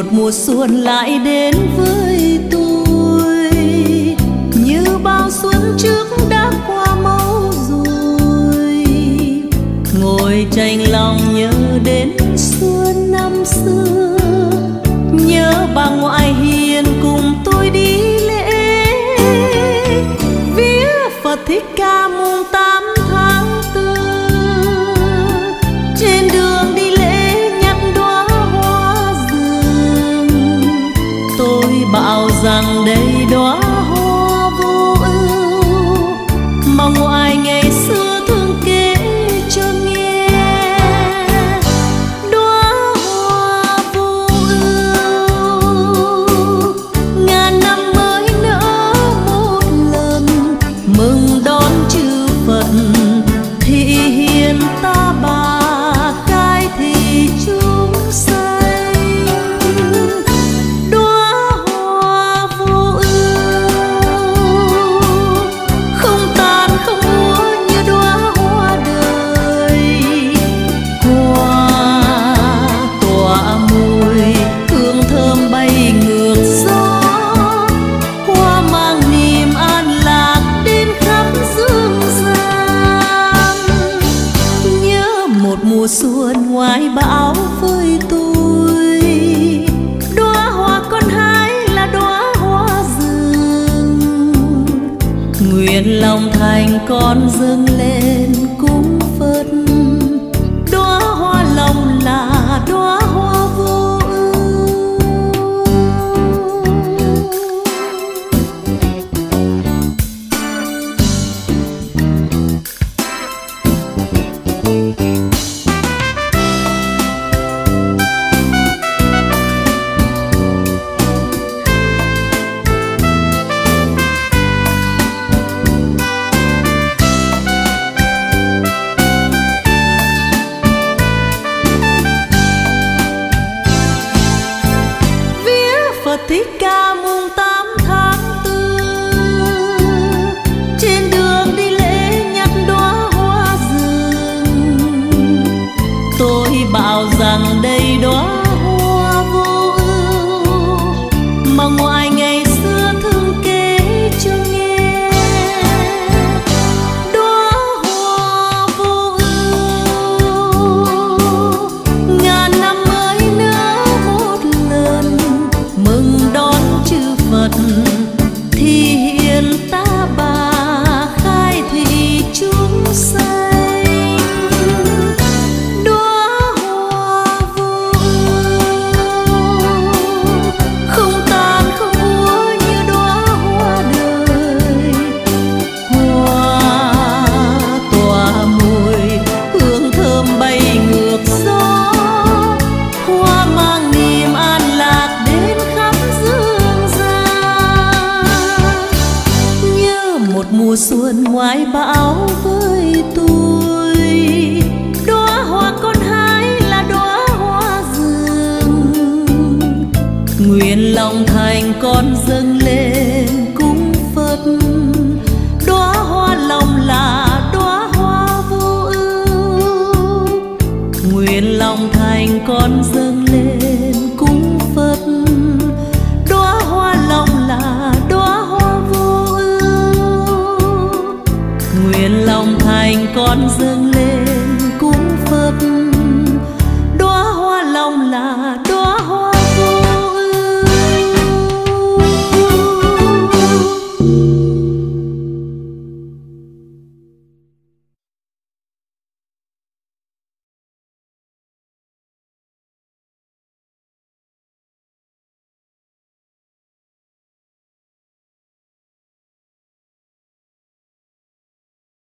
một mùa xuân lại đến với tôi. Như bao xuân trước đã qua mẫu rồi. Ngồi tranh lòng nhớ đến xuân năm xưa. Nhớ bà ngoại xuân ngoài bão với tôi đóa hoa con hái là đóa hoa rừng. Nguyện lòng thành con dâng lên. mùa xuân ngoài bão với tôi. Đóa hoa con hái là đóa hoa rừng. Nguyện lòng thành con dâng lên cúng phật. Đóa hoa lòng là đóa hoa vô ưu. Nguyện lòng thành con dâng lên